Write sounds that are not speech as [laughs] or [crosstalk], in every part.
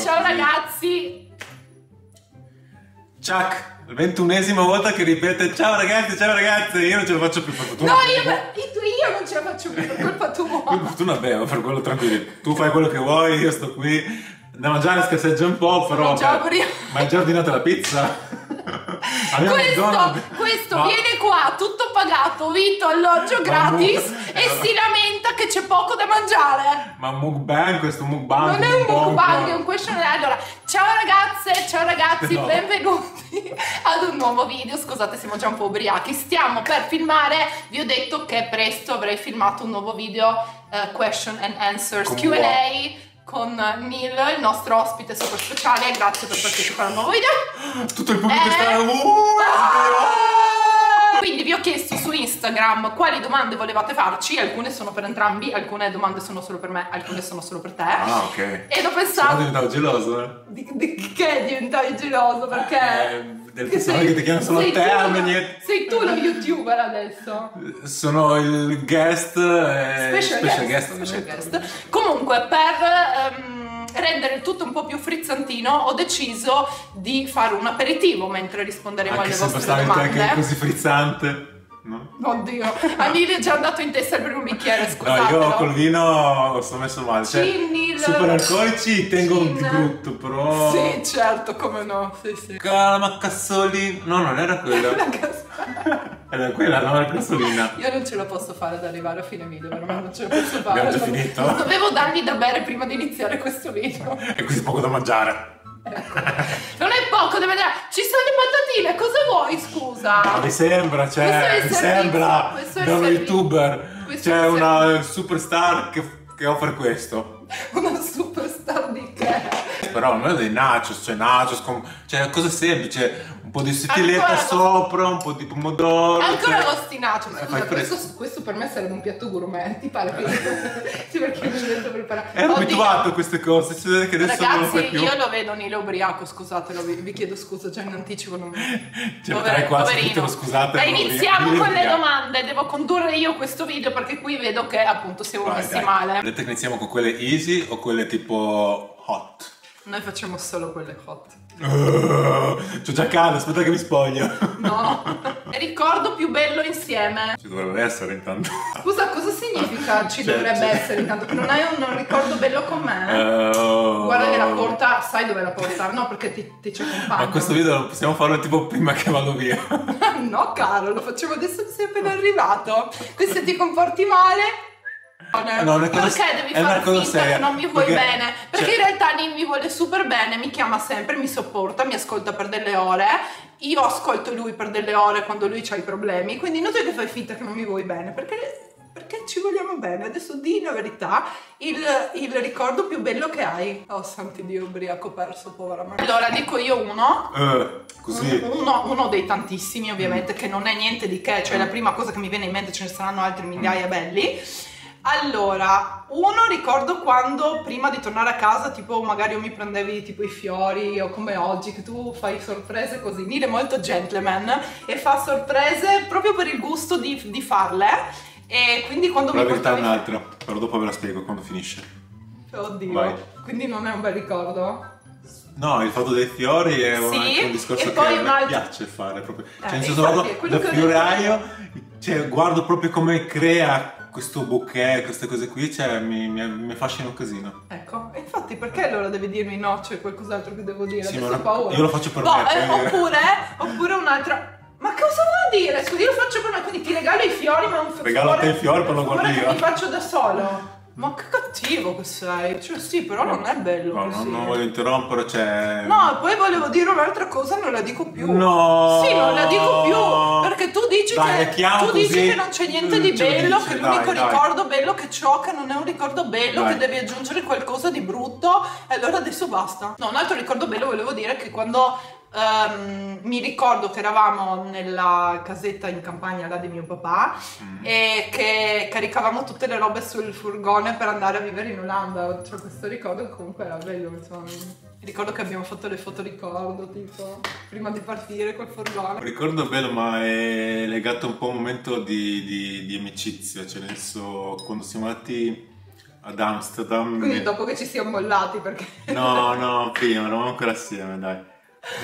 ciao ragazzi. Chuck, ventunesima volta che ripete ciao ragazzi, ciao ragazzi, io non ce la faccio più per fortuna. No, io, io non ce la faccio più per colpa tua. Per fortuna bevo, per quello tranquillo. Tu fai quello che vuoi, io sto qui. Da mangiare scarseggia un po', però. Faremo. Ma hai già ordinato la pizza? [laughs] Questo, questo Ma- viene qua tutto pagato, vitto, alloggio gratis mu- e si lamenta che c'è poco da mangiare. Ma mukbang, questo mukbang. Non è un mukbang, è un question allora. Ciao ragazze, ciao ragazzi, No. benvenuti [laughs] ad un nuovo video. Scusate, siamo già un po' ubriachi. Stiamo per filmare. Vi ho detto che presto avrei filmato un nuovo video eh, question and answers Q&A con Neil, il nostro ospite super speciale. Grazie per partecipare al nuovo video. Tutto il pubblico Eh. sta. Uh, Quindi vi ho chiesto su Instagram quali domande volevate farci, alcune sono per entrambi, alcune domande sono solo per me, alcune sono solo per te. Ah, ok. Ed ho Sono pensato diventato geloso, eh. di, di che diventavi geloso perché Eh, del che personaggio che ti chiama solo sei te. Sei tu lo youtuber adesso. Sono il guest. eh, Special, guest, guest. special guest. Comunque, per ehm, rendere il tutto un po' più frizzantino, ho deciso di fare un aperitivo mentre risponderemo Anche alle se vostre domande. anche così frizzante. No? Oddio, a Neil è già andato in testa il primo bicchiere, No, scusatelo. io col vino sto messo male. Cioè, Gin, Neil. super alcolici tengo Gin. di brutto, però. Sì, certo, come no, sì, sì. Calma, Cassolina. No, non era quella. La cas- Era quella, no, era Cassolina. Io non ce la posso fare ad arrivare a fine video, veramente non ce la posso fare. Abbiamo già finito? Dovevo dargli da bere prima di iniziare questo video. E così poco da mangiare. Ecco. [laughs] Non è poco, deve andare. Ci sono le patatine, cosa vuoi, scusa? Mi sembra, cioè, mi sembra da uno servizio. youtuber. Questo è C'è il una superstar che, che offre questo. [laughs] Una superstar di che? Però non è dei nachos, cioè nachos con... Cioè, cose semplici. Un po' di stiletta Ancora- sopra, un po' di pomodoro. Ancora cioè- lo stinacio, Eh, scusa, questo, questo per me sarebbe un piatto gourmet, ti pare che... [laughs] sì, perché mi sento preparare. Ero Oddio. abituato a queste cose, vede che adesso non lo Ragazzi, fai più. io lo vedo Nilo ubriaco, scusatelo, vi, vi chiedo scusa già in anticipo. Non... [laughs] Cioè, Pover- tre qua, poverino. scusate, Ma iniziamo con le domande, devo condurre io questo video perché qui vedo che appunto siamo Vai, messi dai. male. Vedete che iniziamo con quelle easy o quelle tipo hot? Noi facciamo solo quelle hot. Uh, c'ho già caldo, aspetta che mi spoglio. No, ricordo più bello insieme. Ci dovrebbe essere intanto. Scusa, cosa significa ci Cioè, dovrebbe cioè- essere intanto? Che non hai un, ricordo bello con me? Uh, Guarda che la porta, sai dove la portare? No, perché ti, ti ci accompagno. Ma questo video lo possiamo farlo tipo prima che vado via. [laughs] no, caro, lo facciamo adesso che sei appena arrivato. Qui se ti comporti male. No, una cosa- perché devi fare finta seria, che non mi vuoi perché- bene? Perché cioè- in realtà Nin mi vuole super bene, mi chiama sempre, mi sopporta, mi ascolta per delle ore. Io ascolto lui per delle ore quando lui ha i problemi. Quindi non so che fai finta che non mi vuoi bene, perché, perché ci vogliamo bene. Adesso di la verità, il, il ricordo più bello che hai. Oh, santi Dio, ubriaco perso, povera me. Allora, dico io uno. Uh, così. Uno, uno dei tantissimi ovviamente che non è niente di che, cioè la prima cosa che mi viene in mente ce ne saranno altri migliaia belli. Allora, uno ricordo quando prima di tornare a casa, tipo magari o mi prendevi tipo i fiori o come oggi, che tu fai sorprese così. Nile è molto gentleman e fa sorprese proprio per il gusto di, di farle. E quindi quando La mi verità è portavi... un'altra, però dopo ve la spiego quando finisce. Oddio, Vai. quindi non è un bel ricordo? No, il fatto dei fiori è un, Sì, un discorso che altro- piace fare proprio. Eh, Cioè, nel senso, quello da fioraio, cioè, guardo proprio come crea questo bouquet, queste cose qui, cioè, mi, mi, mi affascina un casino. Ecco, e infatti perché allora devi dirmi no, c'è qualcos'altro che devo dire? Sì, Adesso ho paura. io lo faccio per No, me, eh, oppure, oppure un'altra... Ma cosa vuol dire? Scusi, io lo faccio per me, quindi ti regalo i fiori, ma un f- Regalo a te i fiori, poi lo che io. mi faccio da solo. Ma che cattivo che sei. Cioè sì, però non è bello No, così. non, non voglio interrompere, cioè... No, poi volevo dire un'altra cosa, non la dico più. No! Sì, non la dico più. Perché tu dici, Dai, che, tu dici che non c'è niente di bello, dici, che dai, l'unico dai. ricordo bello che ho, che non è un ricordo bello, Dai. che devi aggiungere qualcosa di brutto. E allora adesso basta. No, un altro ricordo bello volevo dire che quando ehm, mi ricordo che eravamo nella casetta in campagna là di mio papà Mm. e che caricavamo tutte le robe sul furgone per andare a vivere in Olanda. C'ho questo ricordo comunque era bello, insomma. Ricordo che abbiamo fatto le foto ricordo, tipo, prima di partire col furgone. Un ricordo bello, ma è legato un po' a un momento di, di- di amicizia, cioè nel senso quando siamo andati ad Amsterdam. Quindi dopo che ci siamo mollati perché... No, no, prima, eravamo ancora assieme, dai.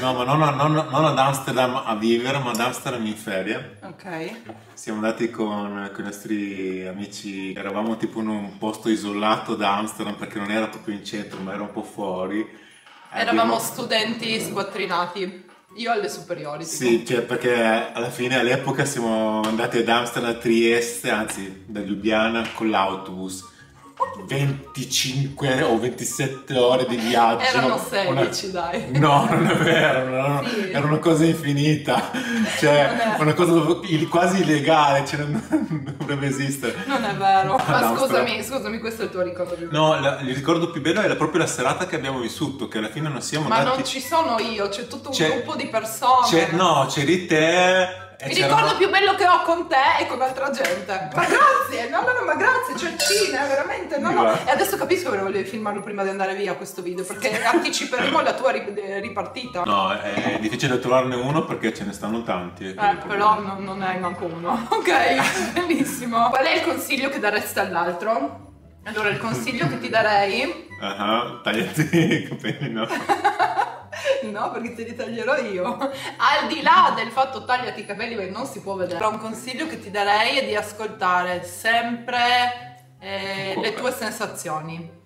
No, ma non, non, non, ad Amsterdam a vivere, ma ad Amsterdam in ferie. Ok. Siamo andati con, con, i nostri amici, eravamo tipo in un posto isolato da Amsterdam perché non era proprio in centro, ma era un po' fuori. Eravamo Abbiamo... studenti squattrinati. Io alle superiori. Sì, cioè perché alla fine all'epoca siamo andati ad Amsterdam a Trieste, anzi da Ljubljana con l'autobus 25 o 27 ore di viaggio. Erano 16, una... dai. No, non è vero, no, sì. era una cosa infinita, cioè una cosa quasi illegale, cioè non dovrebbe esistere. Non è vero. Ma scusami, scusami, questo è il tuo ricordo più bello. No, la, il ricordo più bello era proprio la serata che abbiamo vissuto, che alla fine non siamo Ma andati... non ci sono io, c'è tutto un c'è, gruppo di persone. C'è, no, c'eri te il ricordo più bello che ho con te e con altra gente. Ma grazie, no, no, no, ma grazie, Cercina, veramente. No, no. E adesso capisco che volevi filmarlo prima di andare via questo video, perché anticiperemo la tua ripartita. No, è difficile trovarne uno perché ce ne stanno tanti. Eh, però non, non è manco uno. [laughs] Ok, [laughs] bellissimo. Qual è il consiglio che daresti all'altro? Allora, il consiglio che ti darei... Ah, uh -huh, tagliati i capelli, no? [laughs] [laughs] no, perché te li taglierò io. Al di là del fatto tagliati i capelli perché non si può vedere, un consiglio che ti darei è di ascoltare sempre eh, le tue sensazioni.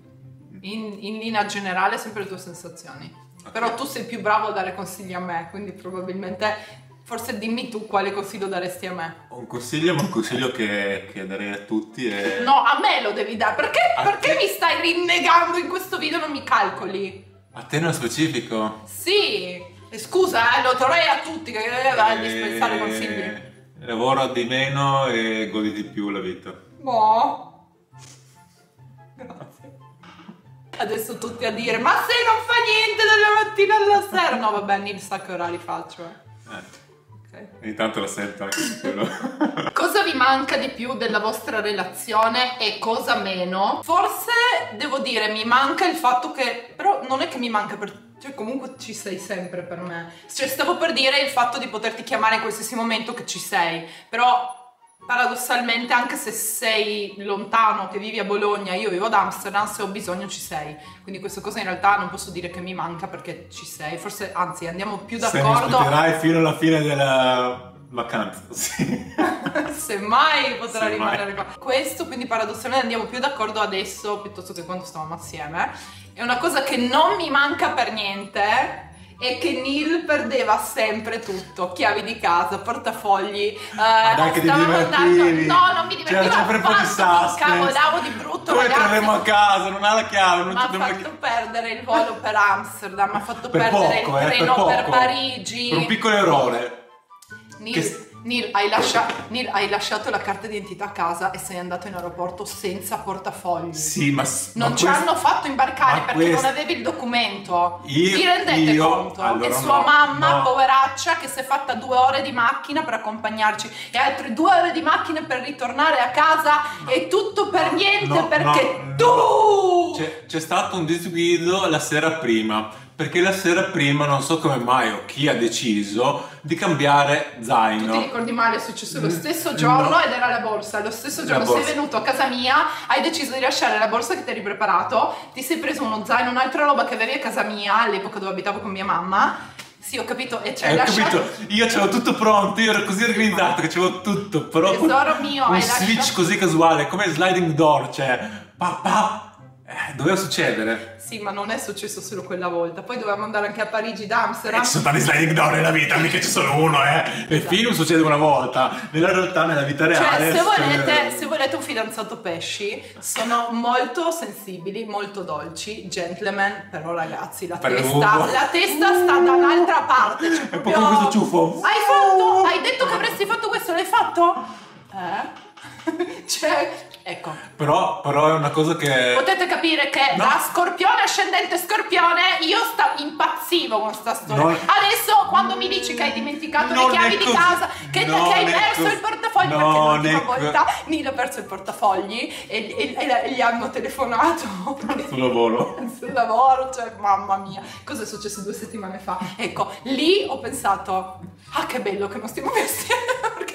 In, in, linea generale, sempre le tue sensazioni. Okay. Però tu sei più bravo a dare consigli a me, quindi probabilmente Forse dimmi tu quale consiglio daresti a me. Un consiglio, ma un consiglio che, che darei a tutti è... No, a me lo devi dare. Perché, perché mi stai rinnegando in questo video non mi calcoli? A te nello specifico? Sì, scusa, eh, lo darei a tutti che eh, dispensare consigli. Lavora di meno e godi di più la vita. Boh. Grazie. Adesso tutti a dire, ma se non fa niente dalla mattina alla sera. No, vabbè, Nil sa che orari faccio. Eh. Ogni tanto la sento anche su quello. [laughs] cosa vi manca di più della vostra relazione e cosa meno? Forse devo dire mi manca il fatto che, però non è che mi manca per cioè comunque ci sei sempre per me. Cioè stavo per dire il fatto di poterti chiamare in qualsiasi momento che ci sei, però paradossalmente anche se sei lontano, che vivi a Bologna, io vivo ad Amsterdam, se ho bisogno ci sei. Quindi questa cosa in realtà non posso dire che mi manca perché ci sei, forse anzi andiamo più d'accordo. Se mi fino alla fine della vacanza, sì. [laughs] Semmai potrà Se rimanere qua. Questo quindi paradossalmente andiamo più d'accordo adesso piuttosto che quando stavamo assieme. È una cosa che non mi manca per niente e che Neil perdeva sempre tutto, chiavi di casa, portafogli, Ma dai che ti divertivi! No, non mi divertivo C'era sempre un po' di saste. Cavolavo di brutto, Poi torneremo a casa, non ha la chiave, non Mi ha fatto perdere il volo per Amsterdam, mi ha fatto per perdere poco, il treno eh, per, per Parigi. Per un piccolo errore. Neil... Che Neil hai, lascia- Neil, hai lasciato la carta d'identità a casa e sei andato in aeroporto senza portafogli. Sì, ma. Non ma ci quest- hanno fatto imbarcare perché quest- non avevi il documento. Io, Vi rendete io, conto? Allora e sua no, mamma, no. poveraccia, che si è fatta due ore di macchina per accompagnarci e altre due ore di macchina per ritornare a casa no. e tutto per niente perché tu. C'è stato un disguido la sera prima perché la sera prima non so come mai o chi ha deciso di cambiare zaino. Tu ti ricordi male, è successo lo stesso giorno no. ed era la borsa. Lo stesso giorno sei venuto a casa mia, hai deciso di lasciare la borsa che ti eri preparato, ti sei preso uno zaino, un'altra roba che avevi a casa mia, all'epoca dove abitavo con mia mamma. Sì, ho capito. E cioè, eh, lasciato... capito. Io c'avevo tutto pronto, io ero così organizzato che c'avevo tutto. Però Tesoro mio, un hai switch lasciato... così casuale, come sliding door, cioè pa eh, doveva succedere. Sì, ma non è successo solo quella volta. Poi dovevamo andare anche a Parigi da Amsterdam. Eh, ci sono tanti sliding door nella vita, mica c'è solo uno, eh. Nel esatto. film succede una volta, nella realtà, nella vita reale. Cioè, se volete, se volete un fidanzato pesci, sono molto sensibili, molto dolci, gentleman, però ragazzi, la, testa, la testa, sta da un'altra parte. Cioè, è proprio... come questo ciuffo. Hai fatto? Hai detto che avresti fatto questo, l'hai fatto? Eh? [laughs] cioè, Ecco. Però, però, è una cosa che. Potete capire che no. da scorpione ascendente scorpione io sta, impazzivo con questa storia. Non... Adesso, quando mi dici che hai dimenticato non le chiavi di casa, che, che hai perso il portafogli, perché l'ultima volta Nilo ha perso il portafogli e, e, e, e, gli hanno telefonato. [laughs] Sul lavoro. Sul lavoro, cioè, mamma mia, cosa è successo due settimane fa? Ecco, lì ho pensato, ah, che bello che non stiamo [laughs] più assieme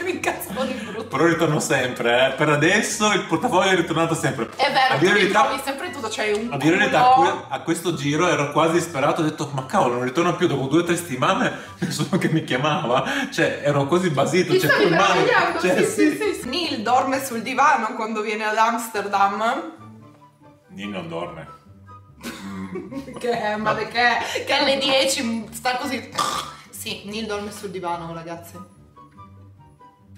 mi incazzavo di brutto. Però ritorno sempre, eh. Per adesso il portafoglio è ritornato sempre. È vero, a tu dire la verità, sempre tutto, c'hai un a dire la verità, a que- a questo giro ero quasi disperato, ho detto ma cavolo non ritorno più dopo due o tre settimane, [laughs] nessuno che mi chiamava, cioè ero quasi basito, Ti cioè mai? meravigliando, Cioè, sì, sì, sì. Neil dorme sul divano quando viene ad Amsterdam. Neil non dorme. [laughs] Che è, ma che è? Che alle 10 sta così. Sì, Neil dorme sul divano, ragazzi.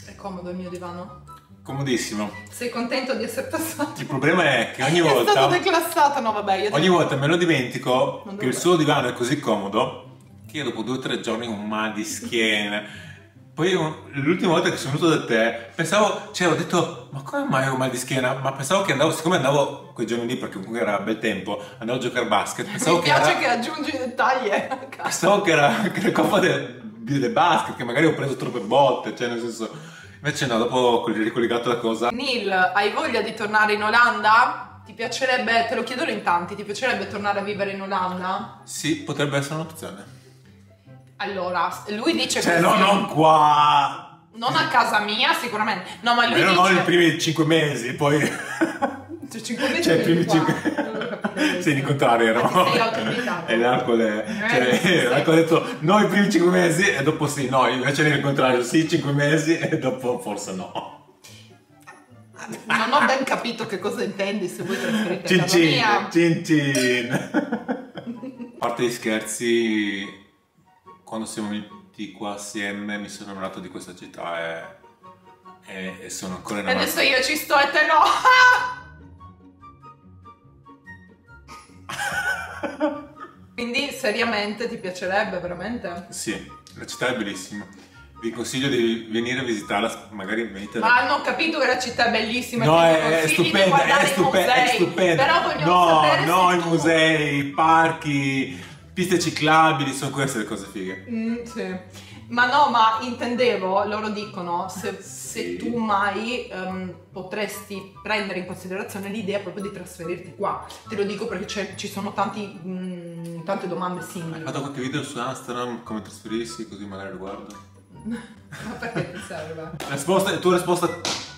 È comodo il mio divano? Comodissimo. Sei contento di essere passato? Il problema è che ogni [laughs] È stato volta, declassato, no vabbè, io ogni volta me lo dimentico che il suo divano è così comodo che io dopo due o tre giorni ho un mal di schiena. Poi l'ultima volta che sono venuto da te, pensavo, cioè ho detto, ma come mai ho un mal di schiena? Ma pensavo che andavo, siccome andavo quei giorni lì, perché comunque era bel tempo, andavo a giocare a basket, pensavo Mi che piace era... che aggiungi dettagli. eh. Pensavo che era, che era colpa del, del basket, che magari ho preso troppe botte, cioè nel senso... Invece no, dopo ho ricollegato la cosa. Neil, hai voglia di tornare in Olanda? Ti piacerebbe, te lo chiedono in tanti, ti piacerebbe tornare a vivere in Olanda? Sì, potrebbe essere un'opzione. Allora, lui dice Cioè, che no, non qua. Non a casa mia, sicuramente. No, ma lui Io non ho dice... i primi 5 mesi, poi. Cioè, cinque mesi Cioè, i primi qua. 5. Non ho capito sì, di contrario, sei autorizzato? E l'alcol è. Eh, Cioè, l'alcol ha detto no i primi 5 mesi e dopo sì, no, invece era il contrario, sì 5 mesi e dopo forse no. Non ho ben capito che cosa intendi se vuoi trasferirti a Cin cin, cin cin. A parte gli scherzi, quando siamo venuti qua assieme mi sono innamorato di questa città e, e- e sono ancora E innamorato. adesso io ci sto e te no. [laughs] Quindi seriamente ti piacerebbe veramente? Sì, la città è bellissima. Vi consiglio di venire a visitarla, magari venite Ma hanno capito che la città è bellissima. No, è, è stupenda, è, stupenda, è stupenda. Però vogliamo No, sapere no, i tu- musei, i parchi, piste ciclabili, sono queste le cose fighe. Mm, sì. Ma no, ma intendevo, loro dicono, se, se Sì. tu mai ehm, potresti prendere in considerazione l'idea proprio di trasferirti qua. Te lo dico perché c'è- ci sono tanti, mm, tante domande Hai simili. fatto qualche video su Amsterdam, come trasferirsi, così magari lo guardo? [laughs] Ma perché ti serve? La risposta, tua risposta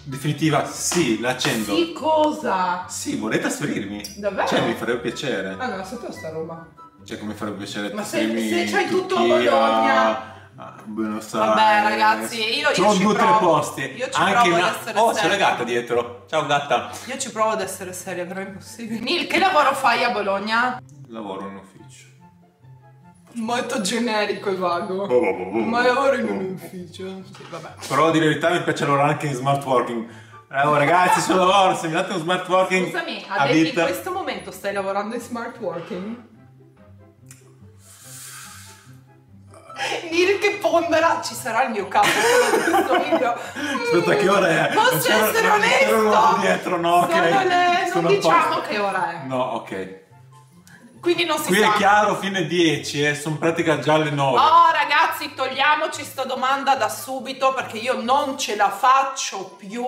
definitiva, sì, l'accendo. Sì, cosa? Sì, vorrei trasferirmi. Davvero? Cioè, mi farebbe piacere. Ah, non la sapevo sta roba. Cioè, come farebbe piacere Ma se- se c'hai tutto a Bologna. A Buenos Vabbè, Aires. ragazzi, io- io Sono ci due o tre provo. posti. Io ci Anche provo in- ad essere Oh, c'è la gatta dietro. Ciao gatta. Io ci provo ad essere seria, però è impossibile. Nil, che lavoro fai a Bologna? Lavoro in ufficio. Molto generico e vago. Ma lavoro in un ufficio. Sì, vabbè. Però a dire la verità mi piace lavorare anche in smart working. Eh, oh, ragazzi, sul lavoro, se mi date uno smart working Scusami, a in questo momento stai lavorando in smart working? [laughs] Nil che pondera, ci sarà il mio capo di questo video. Aspetta, che ora è? Posso Non c'era- essere onesto? dietro, no, ok. Sono le- Sono non diciamo posto. che ora è. No, ok. Quindi non si Qui sa. è chiaro, fine 10, eh, sono pratica già le 9. Oh ragazzi, togliamoci sta domanda da subito perché io non ce la faccio più.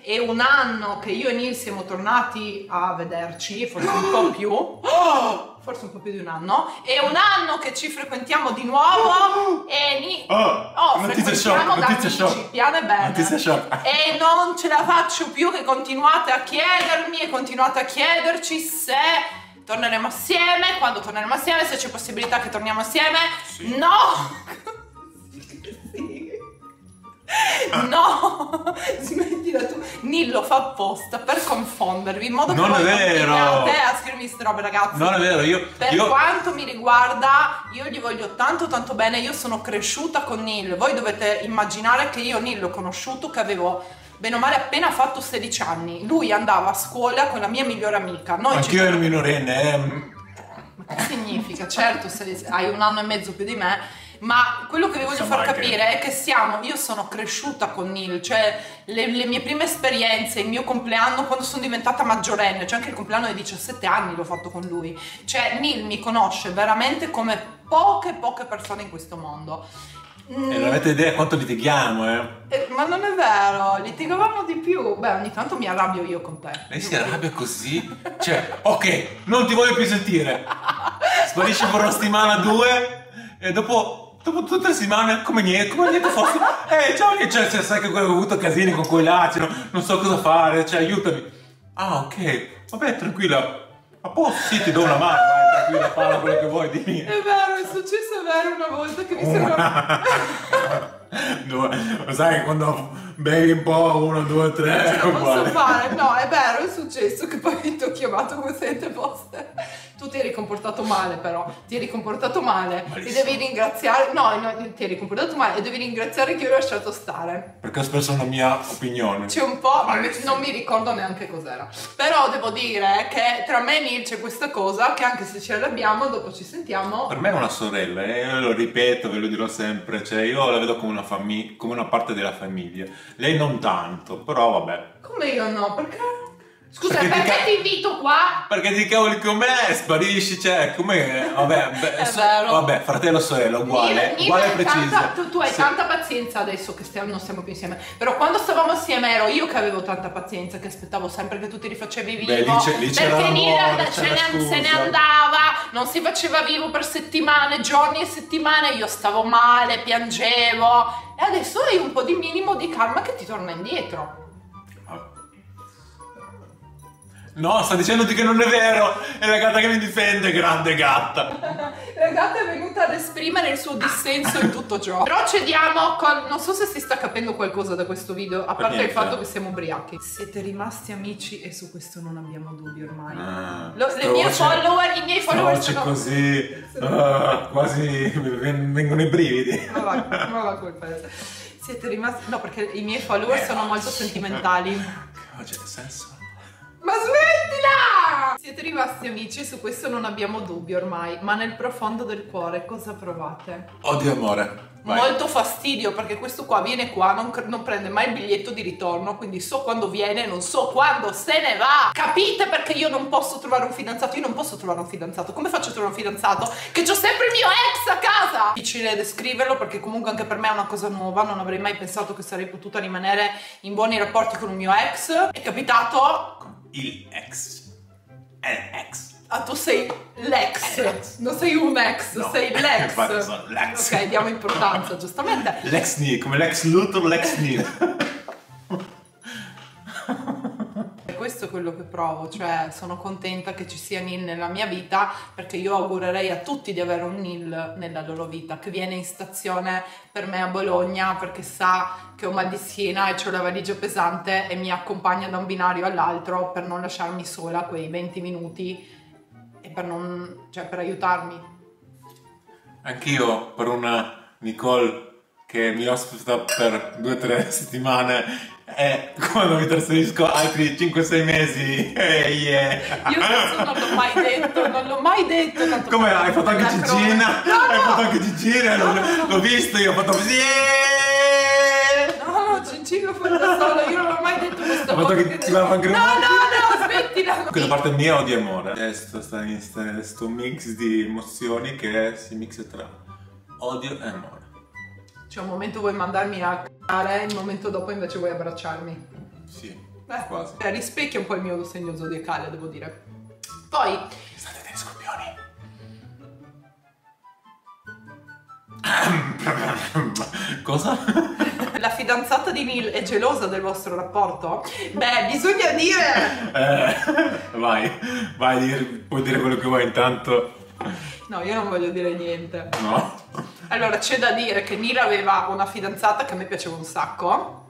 È un anno che io e Neil siamo tornati a vederci, forse un po' più. Oh, [gasps] forse un po' più di un anno. È un anno che ci frequentiamo di nuovo e Ni- Oh, Oh, notizia shock, notizia shock. piano e bene. Notizia shock. E non ce la faccio più che continuate a chiedermi e continuate a chiederci se torneremo assieme, quando torneremo assieme, se c'è possibilità che torniamo assieme. Sì. No! No! Smettila tu. Nillo fa apposta per confondervi in modo che Non è vero. a scrivermi queste robe, ragazzi. Non è vero, io... Per io... quanto mi riguarda, io gli voglio tanto tanto bene, io sono cresciuta con Neil. Voi dovete immaginare che io Neil l'ho conosciuto che avevo bene o male appena fatto 16 anni. Lui andava a scuola con la mia migliore amica. Noi ci- Anch'io ero minorenne, eh. Che significa? Certo, se hai un anno e mezzo più di me. Ma quello che vi voglio Insomma, far capire è che siamo, io sono cresciuta con Neil, cioè le, le mie prime esperienze, il mio compleanno quando sono diventata maggiorenne, cioè anche il compleanno di 17 anni l'ho fatto con lui. Cioè Neil mi conosce veramente come poche poche persone in questo mondo. Mm, E non avete idea quanto litighiamo, eh. eh, ma non è vero, litigavamo di più. Beh, ogni tanto mi arrabbio io con te. Lei si arrabbia così? Cioè, ok, non ti voglio più sentire. Sparisci per una settimana, due, e dopo Dopo tutte le settimane, come niente, come niente fosse. Eh, ciao, cioè, cioè, sai che ho avuto casini con quei là, cioè, non, non so cosa fare, cioè, aiutami. Ah, ok, vabbè, tranquilla. A posto, sì, ti do una mano, vai, tranquilla, parla quello che vuoi, dimmi. È vero, è successo, è vero, una volta che mi sembra... [laughs] Due, sai quando bevi un po', uno, due, tre, la posso fare? No, è vero, è successo che poi ti ho chiamato come sente poste. Tu ti eri comportato male però, ti eri comportato male e Malissimo. devi ringraziare, no, no, ti eri comportato male e devi ringraziare che io ho lasciato stare. Perché ho espresso la mia opinione. C'è un po', non mi, Malissimo. non mi ricordo neanche cos'era. Però devo dire che tra me e Neil c'è questa cosa che anche se ce l'abbiamo, dopo ci sentiamo. Per me è una sorella, e io lo ripeto, ve lo dirò sempre, cioè io la vedo come una, famiglia, come una parte della famiglia. Lei non tanto, però vabbè. Come io no? Perché? Scusa, Perché perché, ti ca- ti invito qua? Perché ti cavoli con me, sparisci, cioè, come... Vabbè, [laughs] beh, so- vabbè, fratello sorella, uguale, Neil uguale preciso. tanta- tu, tu hai Sì. tanta pazienza adesso che stiamo, non stiamo più insieme. Però quando stavamo assieme ero io che avevo tanta pazienza, che aspettavo sempre che tu ti rifacevi vivo. Beh, lì c'è- lì perché l'amore, se, se ne andava, non si faceva vivo per settimane, giorni e settimane, io stavo male, piangevo. E adesso hai un po' di minimo di calma che ti torna indietro. No, sta dicendoti che non è vero, è la gatta che mi difende, grande gatta. [laughs] La gatta è venuta ad esprimere il suo dissenso in tutto ciò. Procediamo con. Non so se si sta capendo qualcosa da questo video, a parte il fatto che siamo ubriachi. Siete rimasti amici e su questo non abbiamo dubbi ormai. Ah, Lo- le mie follower, i miei follower sono. così, ah, quasi vengono i brividi. [laughs] Ma va, ma va col paese. Siete rimasti. No, perché i miei follower sono molto sentimentali. Voce nel senso? Ma smettila! Siete rimasti amici su questo non abbiamo dubbi ormai. Ma nel profondo del cuore cosa provate? Odio amore. Vai. Molto fastidio perché questo qua viene qua, non, non prende mai il biglietto di ritorno, quindi so quando viene, non so quando se ne va. Capite perché io non posso trovare un fidanzato? Io non posso trovare un fidanzato. Come faccio a trovare un fidanzato? Che ho sempre il mio ex a casa! Difficile descriverlo perché comunque anche per me è una cosa nuova, non avrei mai pensato che sarei potuta rimanere in buoni rapporti con un mio ex. È capitato Il ex. L'ex. Ah, tu sei l'ex, non sei un ex, No. sei l'ex. [laughs] L'ex. Ok, diamo importanza, giustamente. L'ex Neil, come l'ex Luthor, l'ex Neil. [laughs] Questo è quello che provo, cioè sono contenta che ci sia Neil nella mia vita perché io augurerei a tutti di avere un Neil nella loro vita che viene in stazione per me a Bologna perché sa che ho mal di schiena e ho la valigia pesante e mi accompagna da un binario all'altro per non lasciarmi sola quei 20 minuti e per, non, cioè, per aiutarmi. Anch'io per una Nicole che mi ospita per due o tre [laughs] settimane e quando mi trasferisco altri 5-6 mesi, eh, yeah. Io questo non l'ho mai detto, non l'ho mai detto. tanto Come hai fatto anche Gigina? [laughs] No, Hai no. fatto anche Gigina? L'ho, l'ho visto, io ho fatto così. yeah. No, no, Cincino fuori da solo, io non ho mai detto questa Ha fatto che ti va a fare No, no, no, smettila. Da parte mia odio amore. È sto, sta- sto mix di emozioni che si mixa tra odio e amore. C'è un momento vuoi mandarmi a c***are, il momento dopo invece vuoi abbracciarmi. Sì, Beh, quasi. eh, rispecchia un po' il mio segno zodiacale, devo dire. Poi, State dei scorpioni. [coughs] Cosa? [laughs] la fidanzata di Neil è gelosa del vostro rapporto? Beh, bisogna dire... [laughs] Eh, vai, vai, puoi dire quello che vuoi intanto. No, io non voglio dire niente. No? Allora, c'è da dire che Neil aveva una fidanzata che a me piaceva un sacco,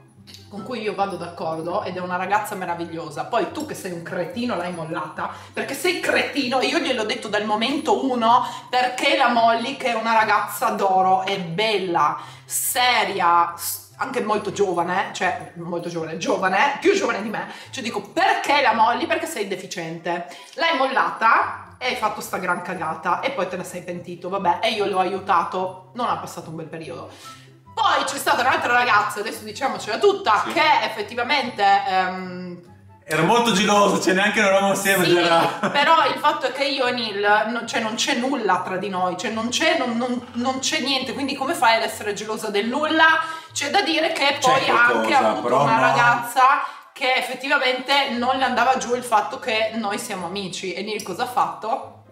con cui io vado d'accordo ed è una ragazza meravigliosa. Poi tu che sei un cretino l'hai mollata, perché sei cretino, io gliel'ho detto dal momento uno, perché la molli che è una ragazza d'oro, è bella, seria, anche molto giovane, cioè molto giovane, giovane, più giovane di me. Cioè dico, perché la molli? Perché sei deficiente. L'hai mollata e hai fatto sta gran cagata e poi te ne sei pentito, vabbè, e io l'ho aiutato, non ha passato un bel periodo. Poi c'è stata un'altra ragazza, adesso diciamocela tutta, Sì. che effettivamente... ehm, Era molto geloso, cioè neanche non eravamo assieme, sì, però il fatto è che io e Neil, no- cioè non c'è nulla tra di noi, cioè non c'è, non, non- non c'è niente, quindi come fai ad essere gelosa del nulla? C'è da dire che poi ha anche avuto una no. ragazza che effettivamente non le andava giù il fatto che noi siamo amici e Neil cosa ha fatto?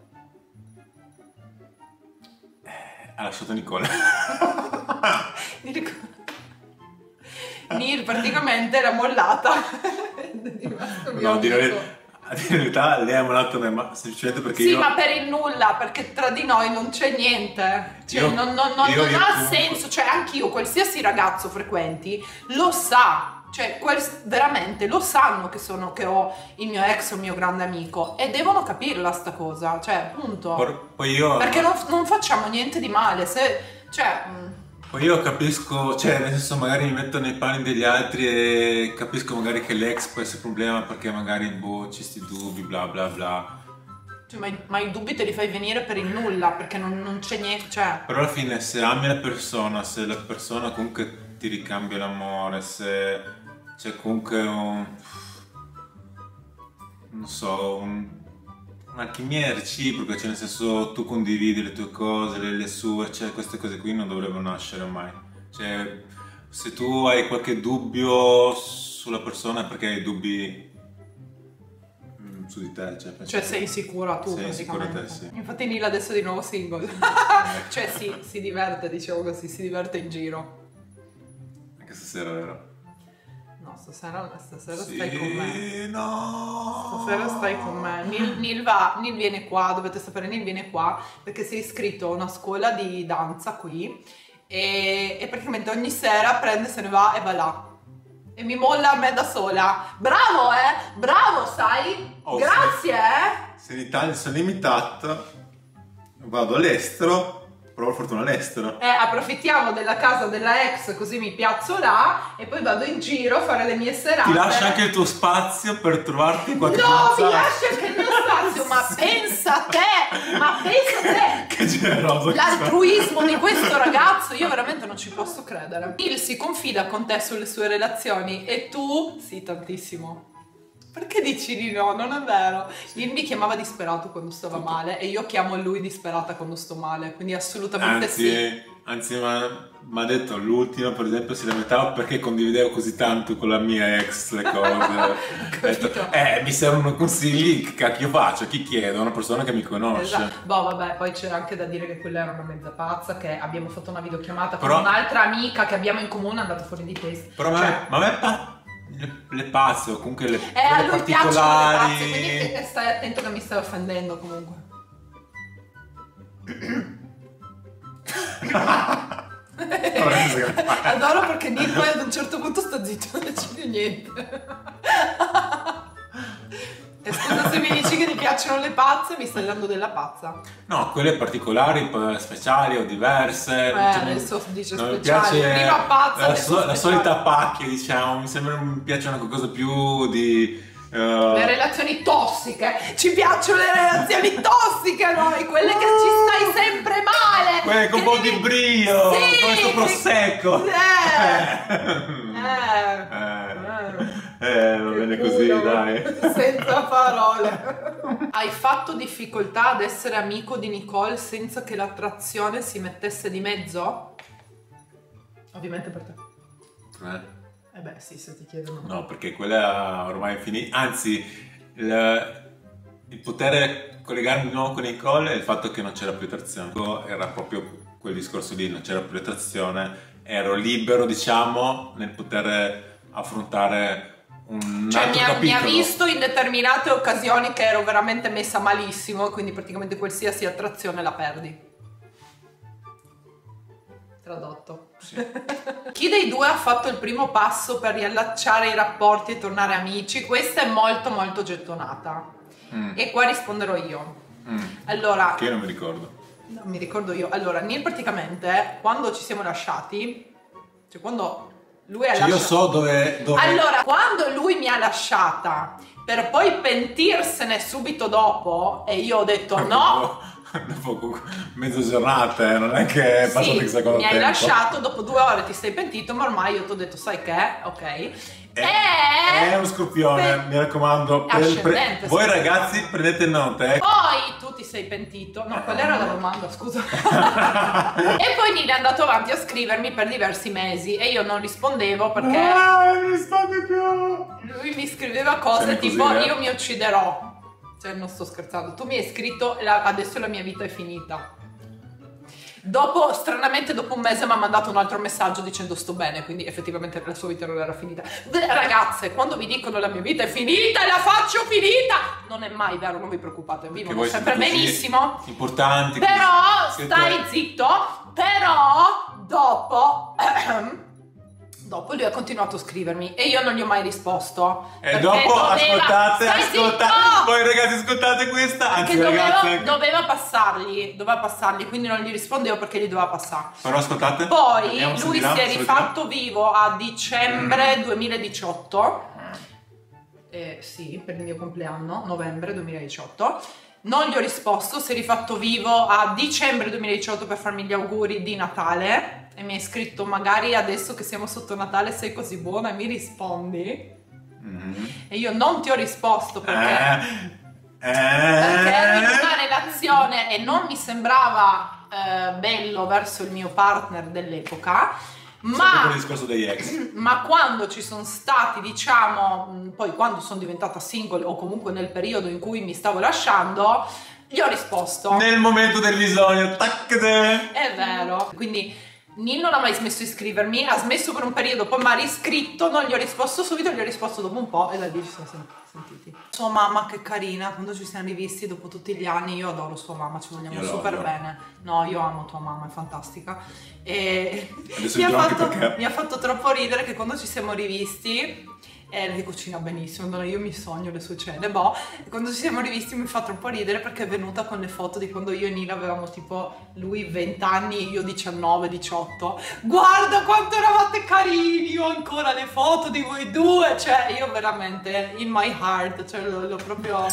Ha Ha lasciato [laughs] Nicole. Neil praticamente era mollata. [laughs] È No, dire, la verità, lei ha mollato me, ma semplicemente perché Sì, io... ma per il nulla, perché tra di noi non c'è niente. Cioè, Io- non, non- non- non ha comunque- senso. Cioè, anch'io, qualsiasi ragazzo frequenti, lo sa. Cioè, veramente lo sanno che, sono, che ho il mio ex o il mio grande amico e devono capirla sta cosa. Cioè, punto. Por- poi io... Perché non, non facciamo niente di male. Se, cioè, mm, Poi io capisco, cioè nel senso magari mi metto nei panni degli altri e capisco magari che l'ex può essere un problema perché magari boh, ci sti dubbi, bla bla bla. cioè, ma, i- ma i dubbi te li fai venire per il nulla, perché non, non c'è niente. Cioè, Però alla fine se ami la persona, se la persona comunque ti ricambia l'amore, se c'è comunque un... non so, un, un'alchimia reciproca, cioè nel senso tu condividi le tue cose, le, le sue, cioè queste cose qui non dovrebbero nascere mai. Cioè se tu hai qualche dubbio sulla persona è perché hai dubbi mm, su di te. Cioè, penso cioè sei sicura tu, Sei sicura te, sì. Infatti Nila adesso è di nuovo single. [laughs] cioè sì, si diverte, diciamo così, si diverte in giro. Anche stasera, vero? Stasera, stasera Sì, stai con me. no. Stasera stai con me. Nil, Nil va, Nil viene qua, dovete sapere, Nil viene qua perché si è iscritto a una scuola di danza qui e, e praticamente ogni sera prende, se ne va e va là. E mi molla a me da sola. Bravo, eh! Bravo, sai? Oh, Grazie, eh! Se in Italia sono limitato, vado all'estero, provo fortuna all'estero. Eh, approfittiamo della casa della ex così mi piazzo là e poi vado in giro a fare le mie serate. Ti lascio anche il tuo spazio per trovarti qualche No, mi fidanzato. lasci anche il mio spazio, ma [laughs] pensa a te! Ma pensa a te! [laughs] Che generoso. L'altruismo di questo ragazzo, io [laughs] veramente non ci posso credere. Il si confida con te sulle sue relazioni e tu, sì, tantissimo. Perché dici di no? Non è vero. Il mi chiamava disperato quando stava male e io chiamo lui disperata quando sto male, quindi assolutamente sì. Anzi, anzi mi ha detto l'ultima, per esempio, si lamentava perché condividevo così tanto con la mia ex le cose. [laughs] Detto, eh, mi servono consigli, che cacchio faccio? Chi chiedo? Una persona che mi conosce. Esatto. Boh, vabbè, poi c'è anche da dire che quella era una mezza pazza, che abbiamo fatto una videochiamata Però- con un'altra amica che abbiamo in comune, è andata fuori di testa. Però ma, Cioè, ma a me pa- le, le pazze o comunque le, Eh, a lui piacciono le particolari. pazze, quindi stai attento che mi stai offendendo comunque. [laughs] Adoro perché Nick poi ad un certo punto sta zitto, non dice più niente. E scusa se mi dici che ti piacciono le pazze, mi stai dando della pazza. No, quelle particolari, speciali o diverse. Eh, Cioè, adesso dice speciali. piace Prima pazza, la, so- la solita pacchia, diciamo. Mi sembra mi piace una qualcosa più di. Eh, Le relazioni tossiche, ci piacciono le relazioni tossiche a noi, quelle che ci stai sempre male. quelle con un po' di brio, Sì, come sto che- prosecco. Eh. Eh. Eh. Eh, va bene Che così, culo. dai. Senza parole. Hai fatto difficoltà ad essere amico di Nicole senza che l'attrazione si mettesse di mezzo? Ovviamente per te. Eh. Eh beh, sì, se ti chiedono. No, perché quella ormai è finita. Anzi, il, il poter collegarmi di nuovo con Nicole è il fatto che non c'era più attrazione. Era proprio quel discorso lì, non c'era più attrazione. Ero libero, diciamo, nel poter affrontare un Cioè, altro mi ha, mi ha visto in determinate occasioni che ero veramente messa malissimo, quindi praticamente qualsiasi attrazione la perdi. Tradotto. Sì. Chi dei due ha fatto il primo passo per riallacciare i rapporti e tornare amici? Questa è molto molto gettonata. Mm, E qua risponderò io. mm, Allora, Che io non mi ricordo. no, mi ricordo io. Allora, Neil praticamente, quando ci siamo lasciati, cioè quando lui ha Cioè, io lasciato... so dove... dove... Allora, quando lui mi ha lasciata per poi pentirsene subito dopo e io ho detto no, [laughs] [laughs] Dopo mezza giornata, eh, non è che è passato sì, chissà quanto mi hai tempo. lasciato, dopo due ore ti sei pentito, ma ormai io ti ho detto sai che, ok. È, E è uno scorpione, per- mi raccomando. Per- per- voi ragazzi prendete nota, eh. Poi tu ti sei pentito, no, quella era la domanda, scusa. [laughs] e poi Nina è andato avanti a scrivermi per diversi mesi e io non rispondevo perché Ah, non rispondi più. lui mi scriveva cose Sei così, tipo eh? io mi ucciderò. Cioè, non sto scherzando, tu mi hai scritto la- adesso la mia vita è finita. Dopo, stranamente, dopo un mese mi ha mandato un altro messaggio dicendo sto bene, quindi effettivamente la sua vita non era finita. Beh, ragazze, quando vi dicono la mia vita è finita e la faccio finita, non è mai vero, non vi preoccupate, vivono sempre benissimo. Importanti. Però, stai zitto, però dopo... [clears throat] Dopo lui ha continuato a scrivermi e io non gli ho mai risposto. E dopo doveva- ascoltate, ascoltate, voi ragazzi ascoltate questa, anzi Perché ragazzi doveva, anche- doveva passargli, doveva passargli, quindi non gli rispondevo perché gli doveva passare. Però ascoltate. Poi lui si è rifatto vivo a dicembre 2018. Eh, sì, per il mio compleanno, novembre 2018. Non gli ho risposto, si è rifatto vivo a dicembre 2018 per farmi gli auguri di Natale e mi ha scritto magari adesso che siamo sotto Natale sei così buona e mi rispondi. Mhm. E io non ti ho risposto perché Eh, eh, perché ero in una relazione e non mi sembrava eh, bello verso il mio partner dell'epoca, ma, [clears throat] ma quando ci sono stati, diciamo, mh, poi quando sono diventata single o comunque nel periodo in cui mi stavo lasciando, gli ho risposto. Nel momento del bisogno, tac, te. È vero. Quindi Neil non ha mai smesso di scrivermi, ha smesso per un periodo, poi mi ha riscritto, non gli ho risposto subito, gli ho risposto dopo un po' e da lì ci siamo sen- sentiti. Sua mamma che carina, quando ci siamo rivisti dopo tutti gli anni, io adoro sua mamma, ci vogliamo Io super adoro. bene. No, io amo tua mamma, è fantastica. E mi ha, fatto, mi ha fatto troppo ridere che quando ci siamo rivisti e lei cucina benissimo, no, io mi sogno le sue cene, boh. E quando ci siamo rivisti mi fa troppo ridere perché è venuta con le foto di quando io e Nila avevamo tipo lui 20 anni, io 19, 18. Guarda quanto eravate carini, ho ancora le foto di voi due, cioè io veramente in my heart, cioè l'ho, proprio...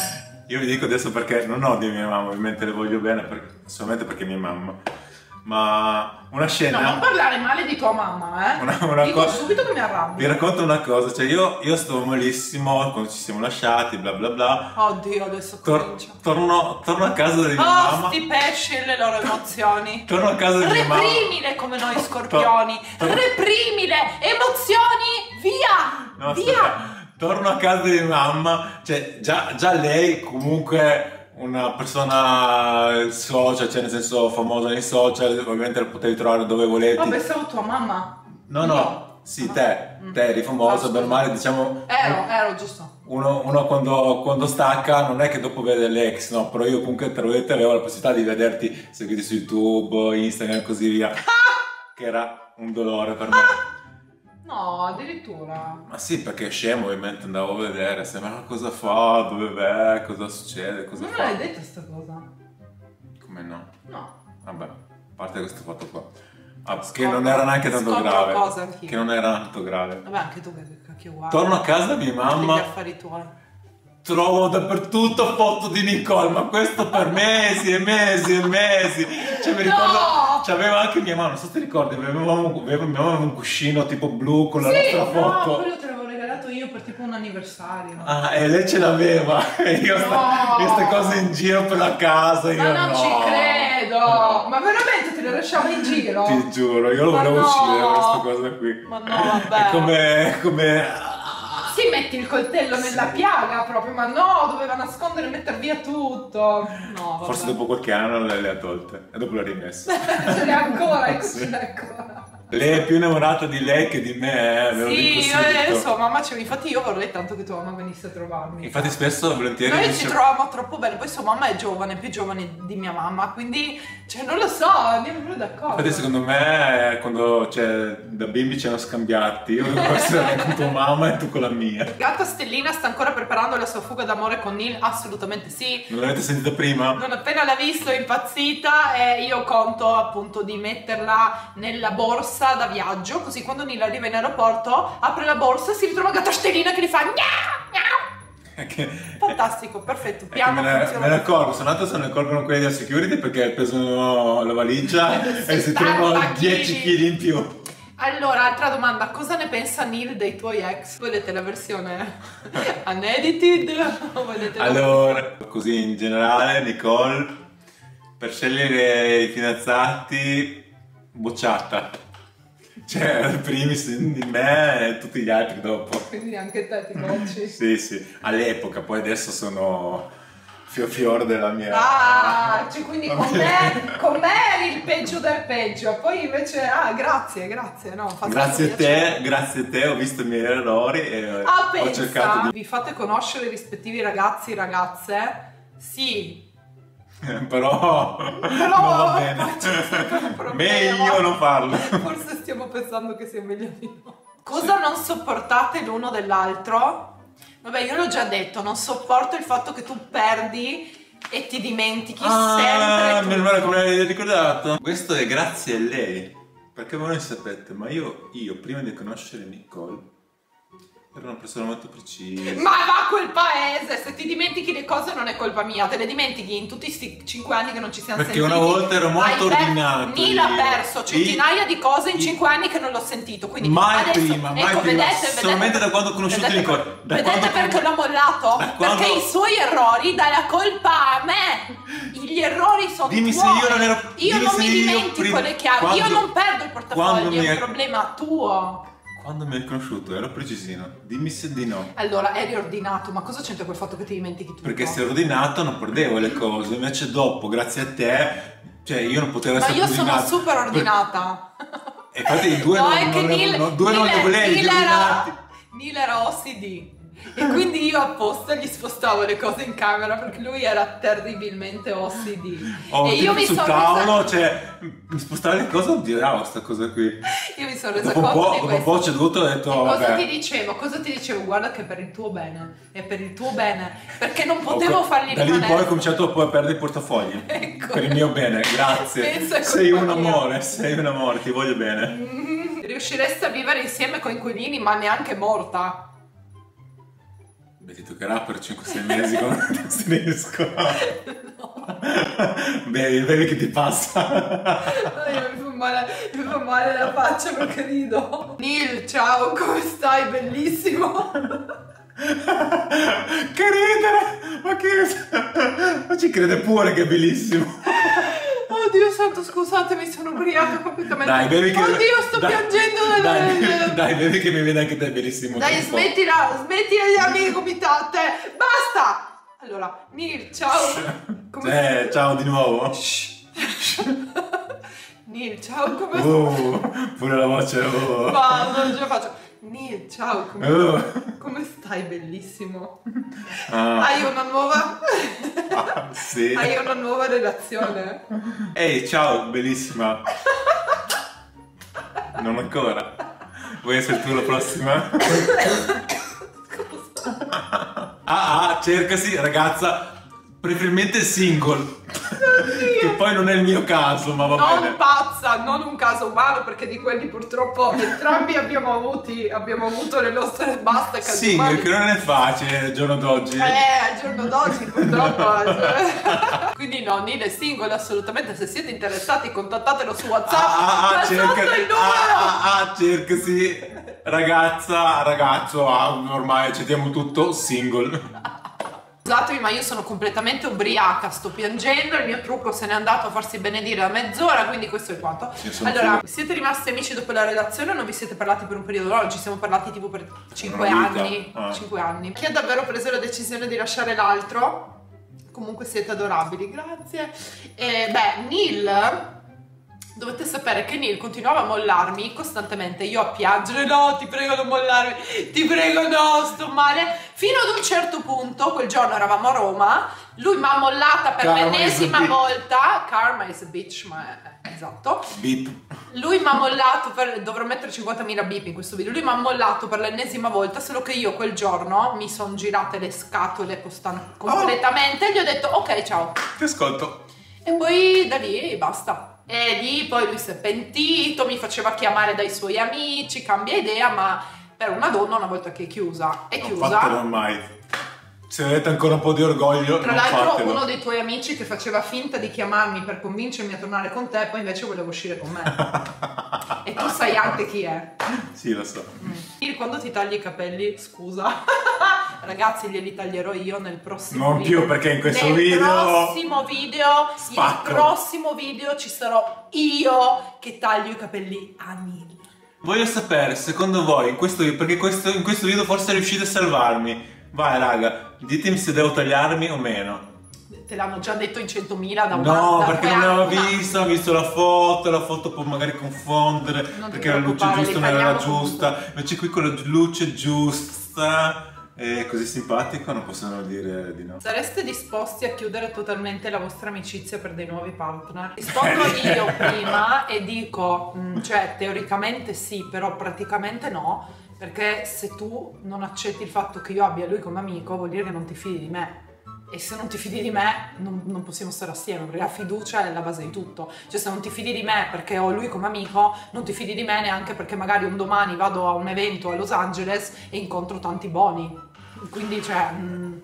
Io vi dico adesso perché non odio mia mamma, ovviamente le voglio bene, perché- solamente perché mia mamma. Ma una No, scena. non parlare male di tua mamma, eh. Una- una Dico cosa- subito che mi Vi arrabbio. racconto una cosa, cioè io, io stavo malissimo quando ci siamo lasciati, bla bla bla. Oddio, adesso Tor- torno, torno a casa di mia Oh, mamma. sti pesci e le loro emozioni. Torno a casa di mia mamma. Reprimile come noi scorpioni. Reprimile. Emozioni. Via. No, Via. aspetta. Torno a casa di mamma, cioè già, già lei comunque una persona social, cioè nel senso famosa nei social, ovviamente la potevi trovare dove volete. Oh, pensavo tua mamma. No, no, sì, Ah. te, Mm. te eri famosa, per scusa. male, diciamo... Ero, ero, giusto. Uno, uno quando, quando stacca non è che dopo vede l'ex, no, però io comunque tra virgolette avevo la possibilità di vederti seguiti su YouTube, Instagram e così via, [laughs] che era un dolore per me. [laughs] No, addirittura. Ma sì, perché scemo ovviamente andavo a vedere, se ma cosa fa, dove va, cosa succede, cosa Non fa. l'hai detta sta cosa? Come no? No. Vabbè, a parte questo fatto qua. Ah, che non era neanche tanto grave. anch'io. Che non era tanto grave. Vabbè, anche tu che cacchio guardi. Torno a casa di mia Gli mamma, affari tuoi. trovo dappertutto foto di Nicole, ma questo per [laughs] mesi e mesi e mesi. Cioè mi ricordo, No! C'aveva anche mia mamma, non so se ti ricordi, avevamo, avevamo, mia mamma aveva un cuscino tipo blu con la Sì, nostra no, foto. quello te l'avevo regalato io per tipo un anniversario. Ah, e lei ce l'aveva. E [laughs] io No! queste cose in giro per la casa. Io Ma non no. ci credo! No. Ma veramente te le lasciavo in giro? Ti giuro, io lo volevo no! uccidere questa cosa qui. Ma no, vabbè. È come, come... Sì, metti il coltello nella piaga proprio, ma no, doveva nascondere e mettere via tutto. No. Forse dopo qualche anno le, le ha tolte e dopo le ha rimesse. [laughs] Ce l'hai ancora, ecco, [laughs] Sì. ce l'hai ancora. Lei è più innamorata di lei che di me, eh, ve lo Sì, dico subito. adesso mamma ci infatti io vorrei tanto che tua mamma venisse a trovarmi. Infatti spesso, volentieri, Noi ci troviamo troppo bene, poi sua mamma è giovane, più giovane di mia mamma, quindi, cioè, non lo so, andiamo pure d'accordo. Infatti secondo me quando cioè, da bimbi ci hanno scambiati, io devo [laughs] essere con tua mamma e tu con la mia. Gatta Stellina sta ancora preparando la sua fuga d'amore con Neil? Assolutamente sì. Non l'avete sentita prima? Non appena l'ha visto è impazzita e io conto appunto di metterla nella borsa da viaggio, così quando Neil arriva in aeroporto apre la borsa e si ritrova Gatta Stellina che gli fa. È che, Fantastico, perfetto, piano me, ne, funziona. me ne accorgo, sono andato se ne accorgono quelli del security perché pesano la valigia [laughs] e si 70 trovano 10 chili. kg in più. Allora, altra domanda, cosa ne pensa Neil dei tuoi ex? Volete la versione unedited o volete la- Allora, così in generale, Nicole, per scegliere i fidanzati, bocciata. Cioè, primis di me e tutti gli altri dopo. Quindi anche te ti bocci. Sì, sì, all'epoca, poi adesso sono fior fior della mia... Ah, cioè quindi con me, con me eri il peggio del peggio, poi invece, ah, grazie, grazie, no, Grazie a te, grazie a te, ho visto i miei errori e Ah, ho pensa, cercato di... vi fate conoscere i rispettivi ragazzi e ragazze? Sì, [laughs] Però, però non va bene. [laughs] Meglio non farlo. [laughs] Forse stiamo pensando che sia meglio di no. Cosa non sopportate l'uno dell'altro? Vabbè, io l'ho già detto, non sopporto il fatto che tu perdi e ti dimentichi Ah, sempre meno male che me l'hai ricordato. Questo è grazie a lei. Perché voi non sapete, ma io, io prima di conoscere Nicole, ero una persona molto precisa. Ma va a quel paese, se ti dimentichi le cose non è colpa mia, te le dimentichi in tutti questi 5 anni che non ci siamo Perché sentiti. una volta ero molto per- ordinato Nil ha io. perso centinaia di cose in Io- 5 anni che non l'ho sentito, quindi Mai adesso, prima, mai ecco, prima, vedete, solamente vedete- da quando ho conosciuto vedete, Nicole. Da vedete quando- perché l'ho mollato? Da quando- Perché i suoi errori dai la colpa a me. Gli errori sono Dimmi se tuoi. io non ero- Io non mi io dimentico prima- le chiavi, io quando- non perdo il portafoglio, mi è un problema tuo. Quando mi hai conosciuto ero precisino. Dimmi se di no. Allora, eri ordinato, ma cosa c'entra quel fatto che ti dimentichi tutto? Perché se ero ordinato non perdevo le cose. Invece dopo, grazie a te, cioè io non potevo Ma essere io più sono super ordinata. E infatti i due no, non, non, Neil, non, due non Neil- li volevi Neil era, Neil era OCD. E quindi io apposta gli spostavo le cose in camera perché lui era terribilmente OCD. Oh, e io mi sono tavolo, resa, cioè, mi spostare le cose, ah, sta cosa qui. io mi sono resa Dopo conto po', di dopo un po' c'è dovuto e ho detto, E cosa vabbè. ti dicevo? Cosa ti dicevo? Guarda che per il tuo bene, è per il tuo bene, perché non potevo Ok, fargli Da lì rimanere. poi ho cominciato poi a perdere i portafogli. [laughs] Ecco. Per il mio bene, grazie. Sei un mia. amore, sei un amore, ti voglio bene. [laughs] Mm, Riuscireste a vivere insieme con inquilini ma neanche morta? Beh, ti toccherà per 5-6 mesi come se riesco. Beh, vedi che ti passa. Mi, fa male, mi fa male la faccia perché rido. Neil, ciao, come stai? Bellissimo. che ridere! Ma che... Ma ci crede pure che è bellissimo. Oddio santo, scusatemi, sono ubriaca completamente. Dai, bevi che... Oddio, sto dai, piangendo nel... Dai, [laughs] dai, bevi che mi vede anche te, è bellissimo. Dai, Tra un po'. smettila, smettila di darmi gomitate. Basta. Allora, Neil, ciao. [laughs] Come Eh, ciao di nuovo. [laughs] Neil, ciao, come stai? Uh, pure la voce. Uh. Ma non ce la faccio. Neil, ciao, come, Uh. come stai? Bellissimo. Ah, Hai una nuova... sì. Hai una nuova relazione? Ehi, ciao, bellissima. Non ancora. Vuoi essere tu la prossima? Ah, ah, cercasi, ragazza, preferibilmente single. Che poi non è il mio caso, ma va Non bene. pazza, non un caso umano, perché di quelli purtroppo entrambi abbiamo avuti, abbiamo avuto le nostre basta casi Single, umani. che non è facile al giorno d'oggi. Eh, al giorno d'oggi purtroppo. cioè. [laughs] Quindi no, Neil è single assolutamente. Se siete interessati, contattatelo su WhatsApp. Ah, ah, ah, cerca, il numero. ah, ah, ah, cercasi, ragazza, ragazzo, ah, ormai accettiamo tutto, single. Scusatemi, ma io sono completamente ubriaca, sto piangendo, il mio trucco se n'è andato a farsi benedire da mezz'ora, quindi questo è quanto. Allora, figo. siete rimasti amici dopo la relazione o non vi siete parlati per un periodo? No, ci siamo parlati tipo per 5 Una vita. anni. Ah. 5 anni. Chi ha davvero preso la decisione di lasciare l'altro? Comunque siete adorabili, grazie. E, beh, Neil Dovete sapere che Neil continuava a mollarmi costantemente, io a piangere, no, ti prego non mollarmi, ti prego no, sto male, fino ad un certo punto, quel giorno eravamo a Roma, lui mi ha mollata per l'ennesima volta, karma is a bitch, ma esatto, Beep. lui mi ha mollato per, dovrò mettere 50.000 bip in questo video, lui mi ha mollato per l'ennesima volta, solo che io quel giorno mi sono girate le scatole costan- completamente e gli ho detto ok ciao, Ti ascolto. e poi da lì basta. E lì poi lui si è pentito, mi faceva chiamare dai suoi amici, cambia idea, ma per una donna una volta che è chiusa, è Non chiusa. fatelo mai. Se avete ancora un po' di orgoglio, Tra non l'altro fatelo. uno dei tuoi amici che faceva finta di chiamarmi per convincermi a tornare con te, poi invece voleva uscire con me. [laughs] e tu sai anche chi è. Sì, lo so. Iri, quando ti tagli i capelli, scusa. [laughs] Ragazzi, glieli taglierò io nel prossimo Non video. più, perché in questo nel video- prossimo video, Spacco. il prossimo video ci sarò io che taglio i capelli a Neil. Voglio sapere, secondo voi, in questo, perché questo- in questo video forse riuscite a salvarmi. Vai, raga, ditemi se devo tagliarmi o meno. te l'hanno già detto in 100.000 da un No, da perché non l'avevo vista, ho visto la foto, la foto può magari confondere, Non perché la luce giusta non era la giusta, invece qui con la luce giusta è così simpatico non possono dire di no. Sareste disposti a chiudere totalmente la vostra amicizia per dei nuovi partner? [laughs] Rispondo io prima [laughs] e dico, mm, cioè teoricamente sì, però praticamente no, perché se tu non accetti il fatto che io abbia lui come amico vuol dire che non ti fidi di me. E se non ti fidi di me non, non possiamo stare assieme, perché la fiducia è la base di tutto. Cioè se non ti fidi di me perché ho lui come amico, non ti fidi di me neanche perché magari un domani vado a un evento a Los Angeles e incontro tanti boni. Quindi cioè, mm,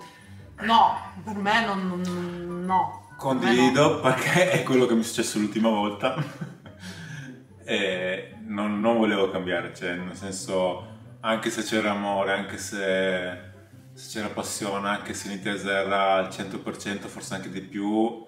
no, per me non, non- no. Me no. Condivido perché è quello che mi è successo l'ultima volta [laughs] e non, non volevo cambiare, cioè nel senso anche se c'era amore, anche se, se c'era passione, anche se l'intesa era al 100%, forse anche di più,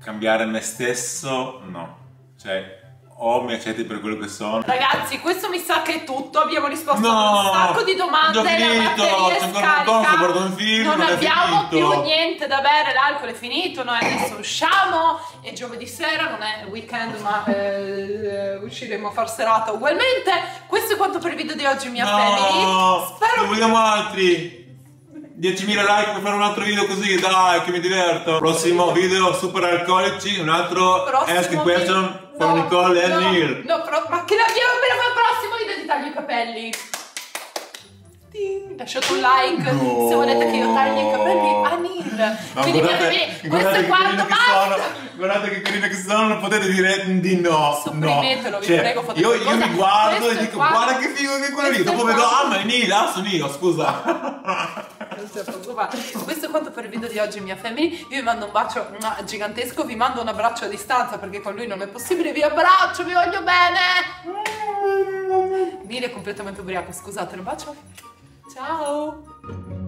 cambiare me stesso no, cioè o mi accetti per quello che sono. Ragazzi, questo mi sa che è tutto. Abbiamo risposto No, a un sacco di domande. la finito, c'è ancora un sto guardando un film, non non abbiamo più niente da bere. L'alcol è finito. Noi adesso usciamo. È giovedì sera, non è weekend, ma eh, usciremo a far serata ugualmente. Questo è quanto per il video di oggi, mia family. No, Spero ne vogliamo altri. 10.000 like per fare un altro video così, dai, che mi diverto. Prossimo video super alcolici, un altro Prossimo ask video- question for no, Nicole and no, Neil. No, però- ma che l'abbiamo appena fatto il prossimo video di taglio i capelli. Lasciate un like No. se volete che io tagli i capelli a Neil. Ma Quindi guardate, guardate è che sono, guardate che carine che sono, non potete dire di no. Sopprimetelo, no. vi Cioè, prego, fate io, io mi guardo Questo e dico, quanto- guarda che figo che è quello lì. Dopo vedo, ah, ma è Neil, ah, sono io, scusa. [laughs] Non si preoccupare. Questo è quanto per il video di oggi, mia family. Io vi mando un bacio mua, gigantesco, vi mando un abbraccio a distanza perché con lui non è possibile. Vi abbraccio, vi voglio bene. Neil è completamente ubriaco, scusate, un bacio. Ciao.